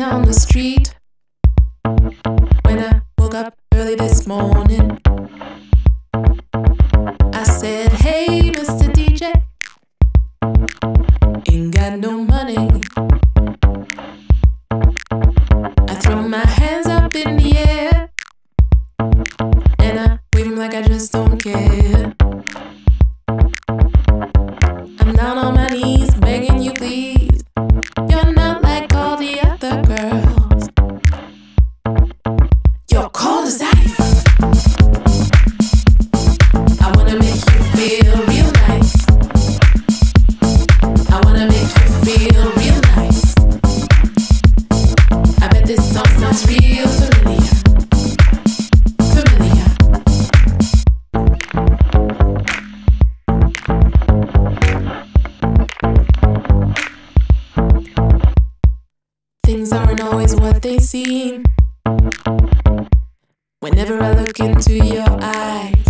down the street when I woke up early this morning. aren't always what they seem. Whenever I look into your eyes.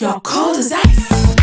You're cold as ice.